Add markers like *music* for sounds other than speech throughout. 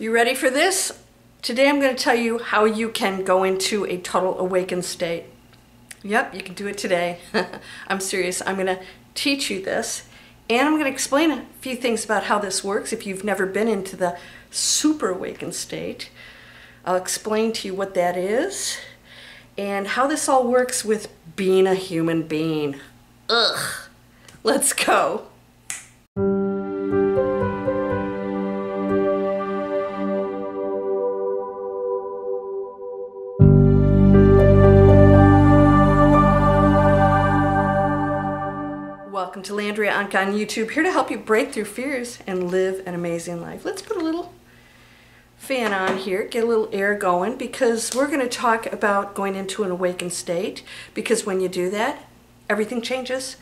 You ready for this? Today I'm going to tell you how you can go into a total awakened state. Yep, you can do it today. *laughs* I'm serious. I'm going to teach you this and I'm going to explain a few things about how this works if you've never been into the super awakened state. I'll explain to you what that is and how this all works with being a human being. Ugh. Let's go. Welcome to Landria Onkka on YouTube, here to help you break through fears and live an amazing life. Let's put a little fan on here, get a little air going, because we're going to talk about going into an awakened state, because when you do that, everything changes.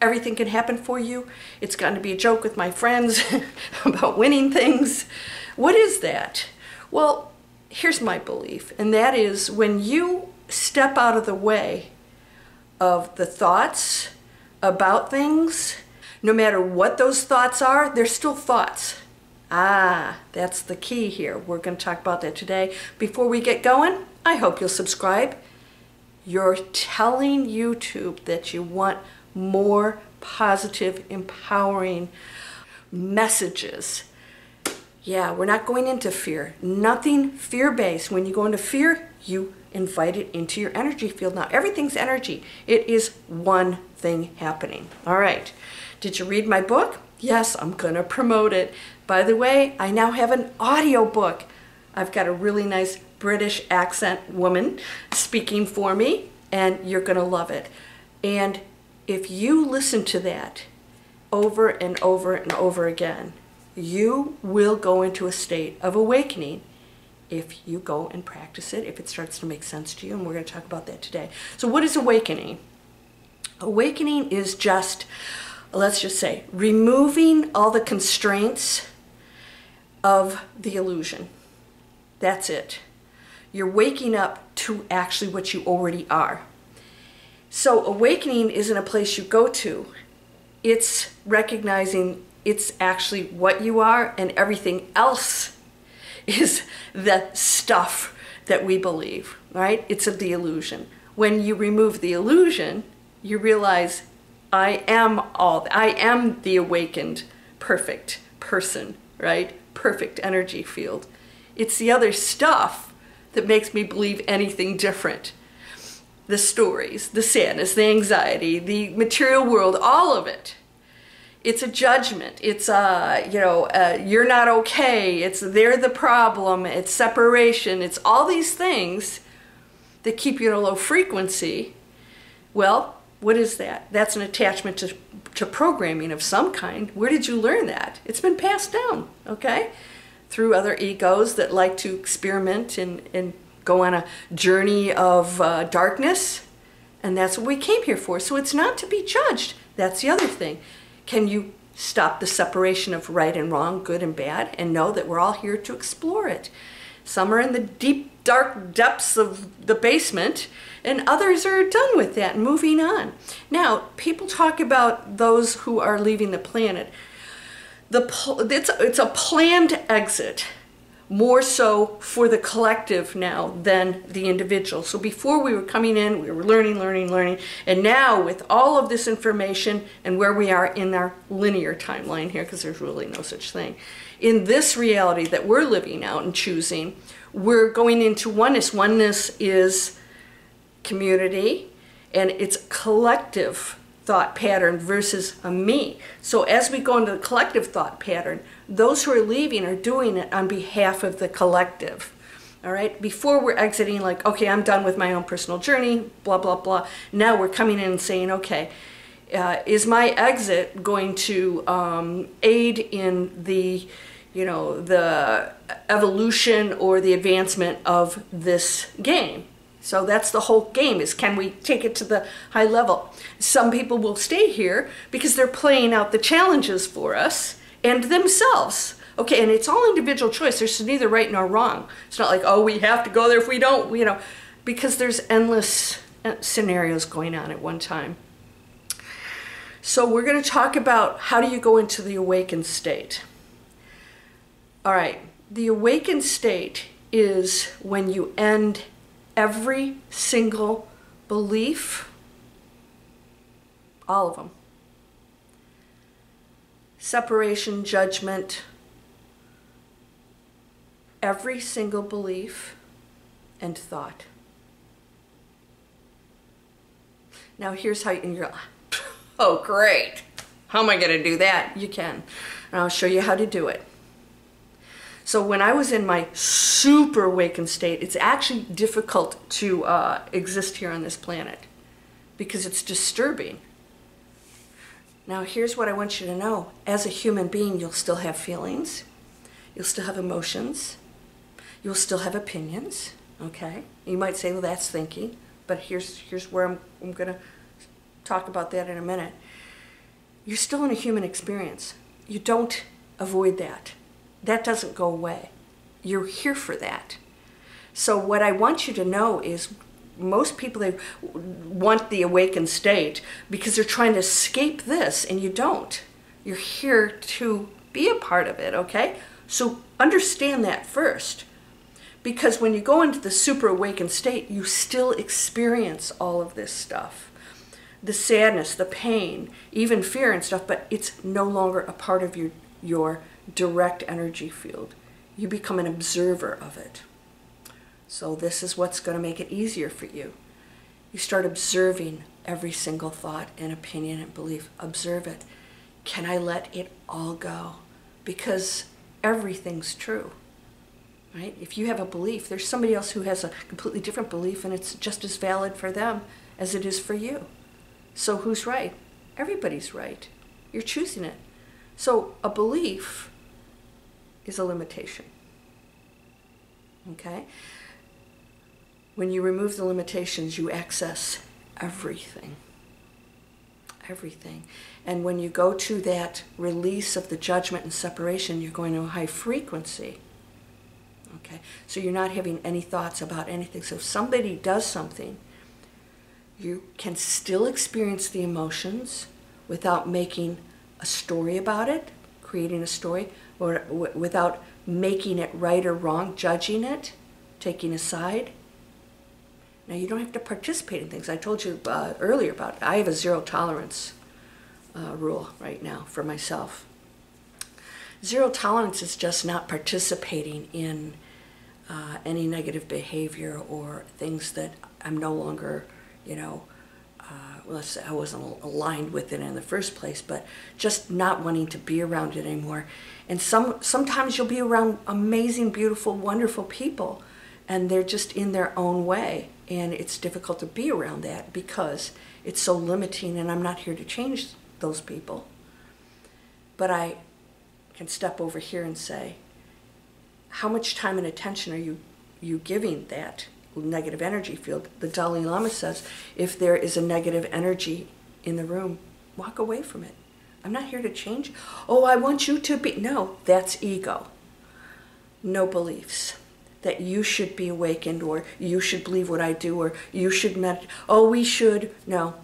Everything can happen for you. It's gotten to be a joke with my friends *laughs* about winning things. What is that? Well, here's my belief, and that is when you step out of the way of the thoughts, about things, no matter what those thoughts are, they're still thoughts. Ah, that's the key here. We're going to talk about that today. Before we get going, I hope you'll subscribe. You're telling YouTube that you want more positive, empowering messages. Yeah, we're not going into fear. Nothing fear-based. When you go into fear, you invite it into your energy field. Now, everything's energy. It is one thing happening. All right. Did you read my book? Yes, I'm going to promote it. By the way, I now have an audio book. I've got a really nice British accent woman speaking for me, and you're going to love it. And if you listen to that over and over and over again, you will go into a state of awakening if you go and practice it, if it starts to make sense to you, and we're going to talk about that today. So what is awakening? Awakening is just, let's just say, removing all the constraints of the illusion. That's it. You're waking up to actually what you already are. So awakening isn't a place you go to. It's recognizing it's actually what you are and everything else *laughs* is the stuff that we believe, right? It's of the illusion. When you remove the illusion, you realize I am all, I am the awakened, perfect person, right? Perfect energy field. It's the other stuff that makes me believe anything different. The stories, the sadness, the anxiety, the material world, all of it it's a judgment. It's a, you know, uh, you're not okay. It's they're the problem. It's separation. It's all these things that keep you at a low frequency. Well, what is that? That's an attachment to, to programming of some kind. Where did you learn that? It's been passed down, okay? Through other egos that like to experiment and, and go on a journey of uh, darkness. And that's what we came here for. So it's not to be judged. That's the other thing. Can you stop the separation of right and wrong, good and bad, and know that we're all here to explore it? Some are in the deep, dark depths of the basement, and others are done with that and moving on. Now, people talk about those who are leaving the planet. The, it's, it's a planned exit more so for the collective now than the individual. So before we were coming in, we were learning, learning, learning, and now with all of this information and where we are in our linear timeline here, because there's really no such thing, in this reality that we're living out and choosing, we're going into oneness. Oneness is community and it's collective thought pattern versus a me. So as we go into the collective thought pattern, those who are leaving are doing it on behalf of the collective. All right, before we're exiting, like, okay, I'm done with my own personal journey, blah, blah, blah. Now we're coming in and saying, okay, uh, is my exit going to um, aid in the, you know, the evolution or the advancement of this game? So that's the whole game is can we take it to the high level? Some people will stay here because they're playing out the challenges for us and themselves. Okay, and it's all individual choice. There's neither right nor wrong. It's not like, oh, we have to go there if we don't, you know, because there's endless uh, scenarios going on at one time. So we're going to talk about how do you go into the awakened state. All right, The awakened state is when you end every single belief, all of them. Separation, judgment, every single belief and thought. Now here's how you, and you're *laughs* oh great, how am I going to do that? You can, and I'll show you how to do it. So when I was in my super awakened state, it's actually difficult to uh, exist here on this planet because it's disturbing. Now here's what I want you to know. As a human being, you'll still have feelings. You'll still have emotions. You'll still have opinions, okay? You might say, well, that's thinking, but here's, here's where I'm, I'm going to talk about that in a minute. You're still in a human experience. You don't avoid that that doesn't go away. You're here for that. So what I want you to know is most people they want the awakened state because they're trying to escape this and you don't. You're here to be a part of it, okay? So understand that first. Because when you go into the super awakened state, you still experience all of this stuff. The sadness, the pain, even fear and stuff, but it's no longer a part of your your direct energy field. You become an observer of it. So this is what's going to make it easier for you. You start observing every single thought and opinion and belief. Observe it. Can I let it all go? Because everything's true. Right? If you have a belief, there's somebody else who has a completely different belief and it's just as valid for them as it is for you. So who's right? Everybody's right. You're choosing it. So a belief is a limitation. Okay? When you remove the limitations, you access everything. Everything. And when you go to that release of the judgment and separation, you're going to a high frequency. Okay? So you're not having any thoughts about anything. So if somebody does something, you can still experience the emotions without making a story about it, creating a story, or without making it right or wrong, judging it, taking a side. Now you don't have to participate in things. I told you uh, earlier about. I have a zero tolerance uh, rule right now for myself. Zero tolerance is just not participating in uh, any negative behavior or things that I'm no longer, you know, say I wasn't aligned with it in the first place, but just not wanting to be around it anymore. And some sometimes you'll be around amazing, beautiful, wonderful people, and they're just in their own way, and it's difficult to be around that because it's so limiting. And I'm not here to change those people, but I can step over here and say, how much time and attention are you you giving that negative energy field. The Dalai Lama says if there is a negative energy in the room, walk away from it. I'm not here to change. Oh, I want you to be. No, that's ego. No beliefs that you should be awakened or you should believe what I do or you should meditate. Oh, we should. No,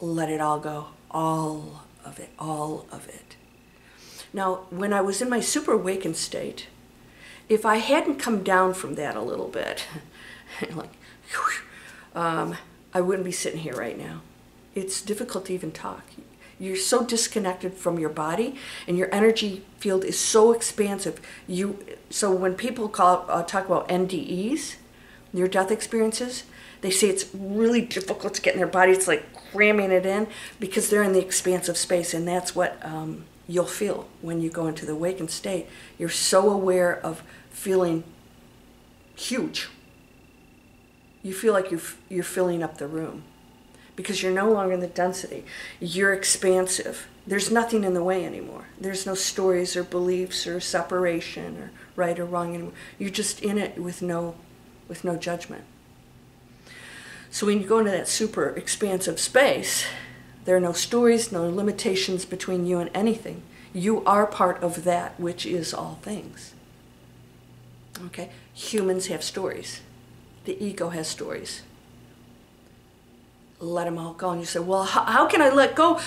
let it all go. All of it. All of it. Now, when I was in my super awakened state, if I hadn't come down from that a little bit, *laughs* *laughs* like, um, I wouldn't be sitting here right now. It's difficult to even talk. You're so disconnected from your body, and your energy field is so expansive. You so when people call uh, talk about NDEs, near death experiences, they say it's really difficult to get in their body. It's like cramming it in because they're in the expansive space, and that's what um, you'll feel when you go into the awakened state. You're so aware of feeling huge you feel like you're, you're filling up the room because you're no longer in the density. You're expansive. There's nothing in the way anymore. There's no stories or beliefs or separation or right or wrong anymore. You're just in it with no, with no judgment. So when you go into that super expansive space, there are no stories, no limitations between you and anything. You are part of that which is all things. Okay? Humans have stories the ego has stories. let them all go. And you say, well, how, how can I let go?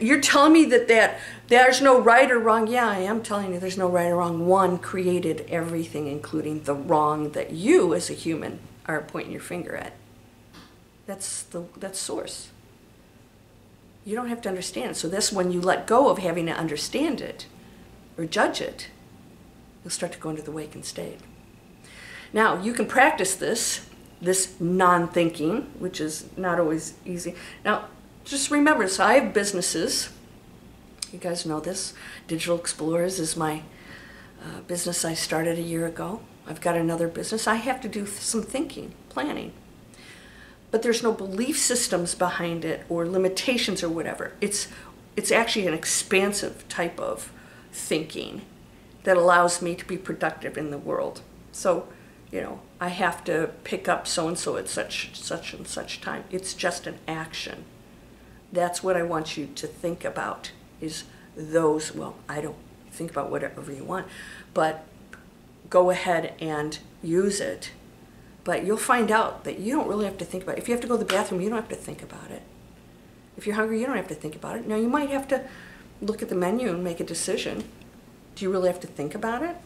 You're telling me that, that there's no right or wrong. Yeah, I am telling you there's no right or wrong. One created everything, including the wrong that you as a human are pointing your finger at. That's the that's source. You don't have to understand. So this when you let go of having to understand it or judge it, you'll start to go into the awakened state. Now you can practice this this non-thinking, which is not always easy. Now, just remember, so I have businesses. You guys know this. Digital Explorers is my uh, business I started a year ago. I've got another business. I have to do some thinking, planning. But there's no belief systems behind it or limitations or whatever. It's it's actually an expansive type of thinking that allows me to be productive in the world. So you know, I have to pick up so and so at such such and such time. It's just an action. That's what I want you to think about is those, well, I don't think about whatever you want, but go ahead and use it. But you'll find out that you don't really have to think about it. If you have to go to the bathroom, you don't have to think about it. If you're hungry, you don't have to think about it. Now, you might have to look at the menu and make a decision. Do you really have to think about it?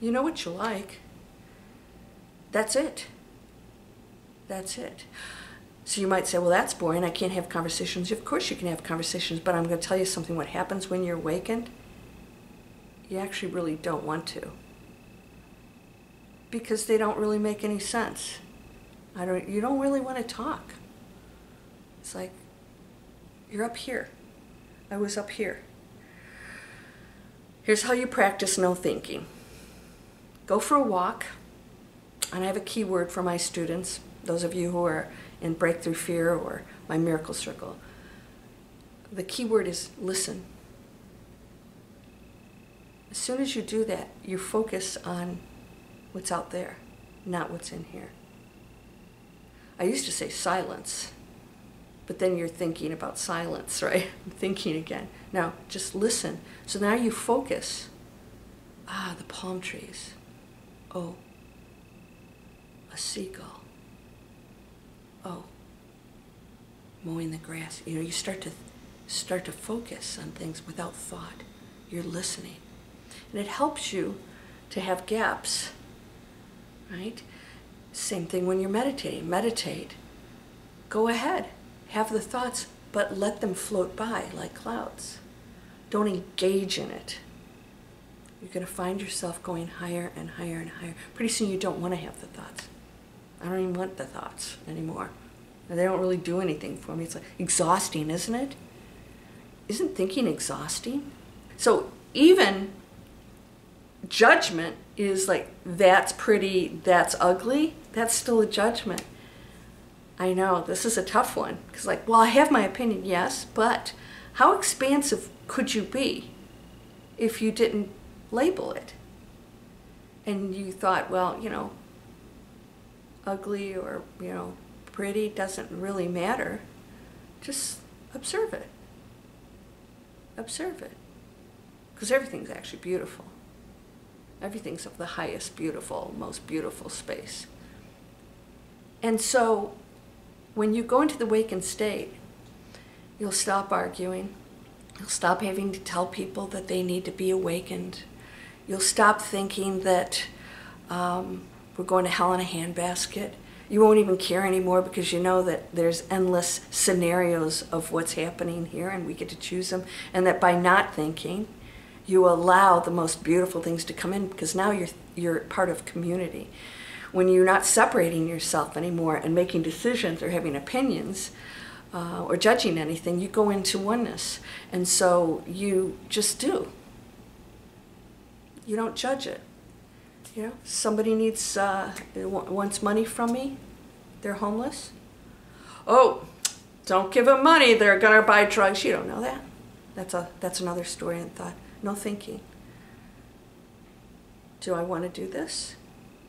You know what you like. That's it. That's it. So you might say, well, that's boring. I can't have conversations. Of course you can have conversations, but I'm going to tell you something. What happens when you're awakened? You actually really don't want to. Because they don't really make any sense. I don't, you don't really want to talk. It's like, you're up here. I was up here. Here's how you practice no thinking. Go for a walk and I have a keyword for my students, those of you who are in Break Through Fear or my Miracle Circle. The keyword is listen. As soon as you do that, you focus on what's out there, not what's in here. I used to say silence, but then you're thinking about silence, *laughs* right? thinking again. Now, just listen. So now you focus. Ah, the palm trees. Oh, a seagull. Oh, mowing the grass. You know, you start to start to focus on things without thought. You're listening. And it helps you to have gaps, right? Same thing when you're meditating. Meditate. Go ahead. Have the thoughts, but let them float by like clouds. Don't engage in it. You're going to find yourself going higher and higher and higher. Pretty soon you don't want to have the thoughts. I don't even want the thoughts anymore. They don't really do anything for me. It's like exhausting, isn't it? Isn't thinking exhausting? So even judgment is like, that's pretty, that's ugly. That's still a judgment. I know, this is a tough one. Because, like, well, I have my opinion, yes, but how expansive could you be if you didn't label it? And you thought, well, you know, ugly or, you know, pretty doesn't really matter. Just observe it. Observe it. Because everything's actually beautiful. Everything's of the highest beautiful, most beautiful space. And so when you go into the awakened state, you'll stop arguing. You'll stop having to tell people that they need to be awakened. You'll stop thinking that um, we're going to hell in a handbasket. You won't even care anymore because you know that there's endless scenarios of what's happening here and we get to choose them. And that by not thinking, you allow the most beautiful things to come in because now you're, you're part of community. When you're not separating yourself anymore and making decisions or having opinions, uh, or judging anything, you go into oneness. And so you just do. You don't judge it. You know, somebody needs, uh, wants money from me, they're homeless. Oh, don't give them money, they're gonna buy drugs. You don't know that. That's, a, that's another story and thought. No thinking. Do I want to do this?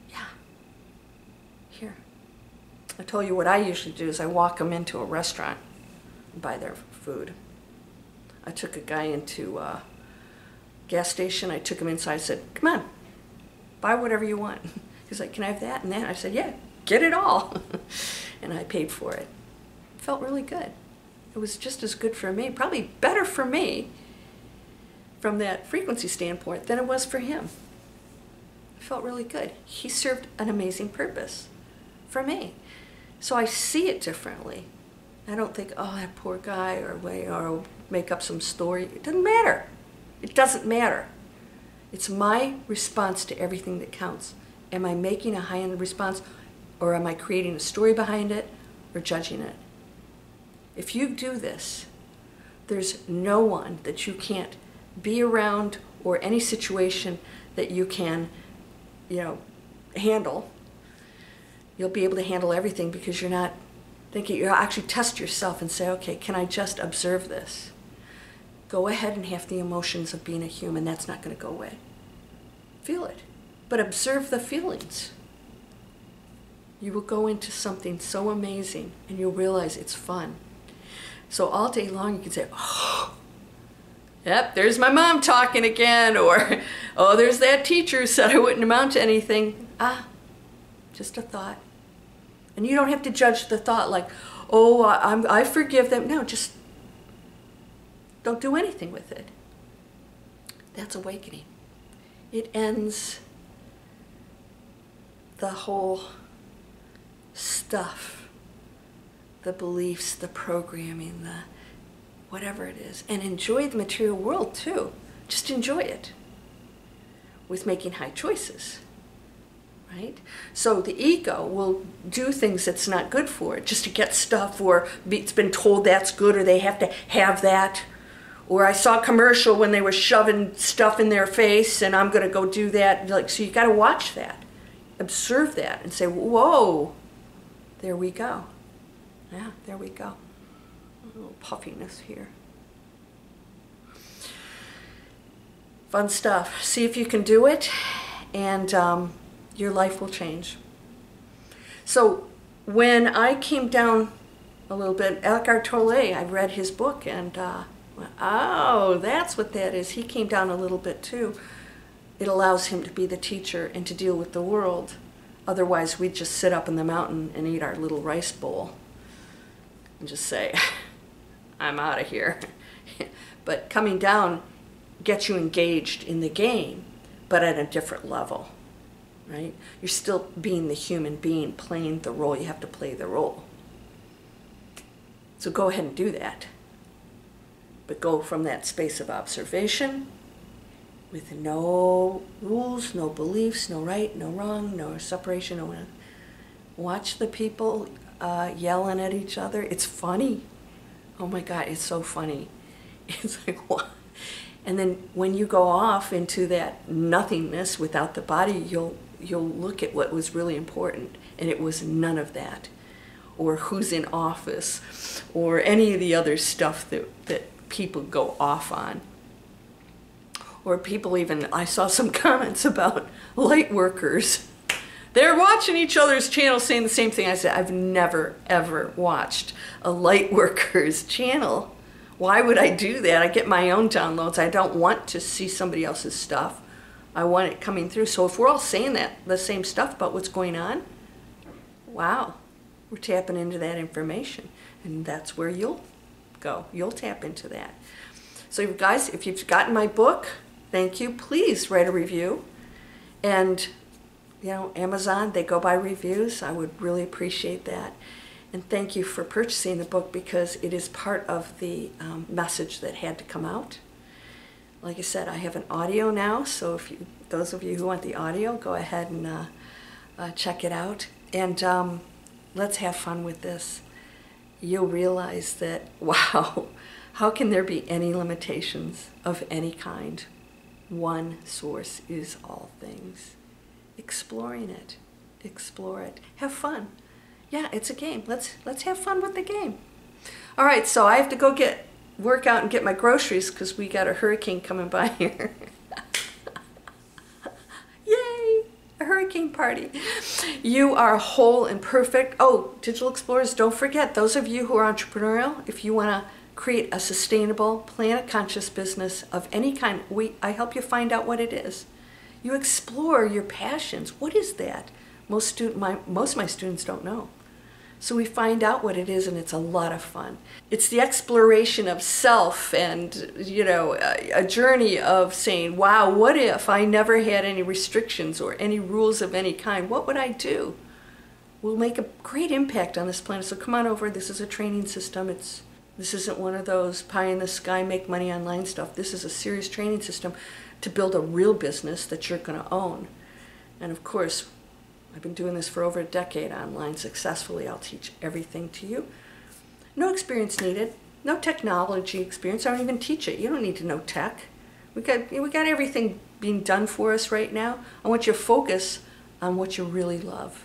Yeah. Here. I told you what I usually do is I walk them into a restaurant and buy their food. I took a guy into a gas station. I took him inside. I said, "Come on, buy whatever you want. *laughs* He's like, can I have that and that? I said, yeah, get it all. *laughs* and I paid for it. felt really good. It was just as good for me, probably better for me from that frequency standpoint than it was for him. It felt really good. He served an amazing purpose for me. So I see it differently. I don't think, oh, that poor guy, or, way or make up some story. It doesn't matter. It doesn't matter. It's my response to everything that counts. Am I making a high end response, or am I creating a story behind it, or judging it? If you do this, there's no one that you can't be around or any situation that you can, you know, handle you'll be able to handle everything because you're not thinking, you'll actually test yourself and say, okay, can I just observe this? Go ahead and have the emotions of being a human. That's not going to go away. Feel it. But observe the feelings. You will go into something so amazing and you'll realize it's fun. So all day long you can say, oh, yep, there's my mom talking again, or *laughs* oh, there's that teacher who said I wouldn't amount to anything. Ah, just a thought. And you don't have to judge the thought like, oh, I, I forgive them. No, just don't do anything with it. That's awakening. It ends the whole stuff, the beliefs, the programming, the whatever it is, and enjoy the material world too. Just enjoy it with making high choices right? So the ego will do things that's not good for it just to get stuff or be, it's been told that's good or they have to have that. Or I saw a commercial when they were shoving stuff in their face and I'm going to go do that. Like so you got to watch that. Observe that and say, "Whoa. There we go." Yeah, there we go. A little puffiness here. Fun stuff. See if you can do it and um, your life will change. So when I came down a little bit, Eckhart Tolle, I read his book and, uh, oh, that's what that is. He came down a little bit too. It allows him to be the teacher and to deal with the world. Otherwise, we'd just sit up in the mountain and eat our little rice bowl and just say, *laughs* I'm out of here. *laughs* but coming down gets you engaged in the game, but at a different level right? You're still being the human being playing the role. You have to play the role. So go ahead and do that. But go from that space of observation with no rules, no beliefs, no right, no wrong, no separation. No Watch the people uh, yelling at each other. It's funny. Oh my God, it's so funny. *laughs* It's like, *laughs* what? And then when you go off into that nothingness without the body, you'll you'll look at what was really important, and it was none of that, or who's in office, or any of the other stuff that, that people go off on. Or people even, I saw some *laughs* comments about light workers. They're watching each other's channel saying the same thing. I said, I've never, ever watched a light *laughs* worker's channel. Why would I do that? I get my own downloads. I don't want to see somebody else's stuff. I want it coming through. So if we're all saying that, the same stuff about what's going on, wow, we're tapping into that information. And that's where you'll go. You'll tap into that. So you guys, if you've gotten my book, thank you. Please write a review. And, you know, Amazon, they go by reviews. I would really appreciate that. And thank you for purchasing the book because it is part of the um, message that had to come out like I said, I have an audio now, so if you, those of you who want the audio, go ahead and uh, uh, check it out. And um, let's have fun with this. You'll realize that, *laughs* wow, how can there be any limitations of any kind? One source is all things. Exploring it, explore it, have fun. Yeah, it's a game. Let's let's have fun with the game. All right, so I have to go get work out and get my groceries because we got a hurricane coming by *laughs* here. Hurricane party. You are whole and perfect. Oh, Digital Explorers, don't forget, those of you who are entrepreneurial, if you want to create a sustainable, planet conscious business of any kind, we, I help you find out what it is. You explore your passions. What is that? Most, student, my, most of my students don't know. So we find out what it is, and it's a lot of fun. It's the exploration of self and, you know, a, journey of saying, wow, what if I never had any restrictions or any rules of any kind? What would I do? We'll make a great impact on this planet. So come on over. This is a training system. It's This isn't one of those pie in the sky, make money online stuff. This is a serious training system to build a real business that you're going to own. And of course, I've been doing this for over a decade online successfully. I'll teach everything to you. No experience needed, no technology experience. I don't even teach it. You don't need to know tech. We got we got everything being done for us right now. I want you to focus on what you really love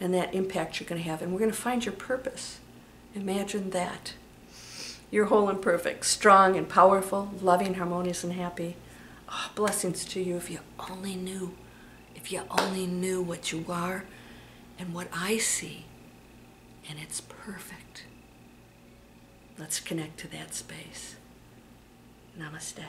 and that impact you're going to have. And we're going to find your purpose. Imagine that. You're whole and perfect, strong and powerful, loving, harmonious, and happy. Oh, blessings to you if you only knew. If you only knew what you are and what I see, and it's perfect. Let's connect to that space. Namaste.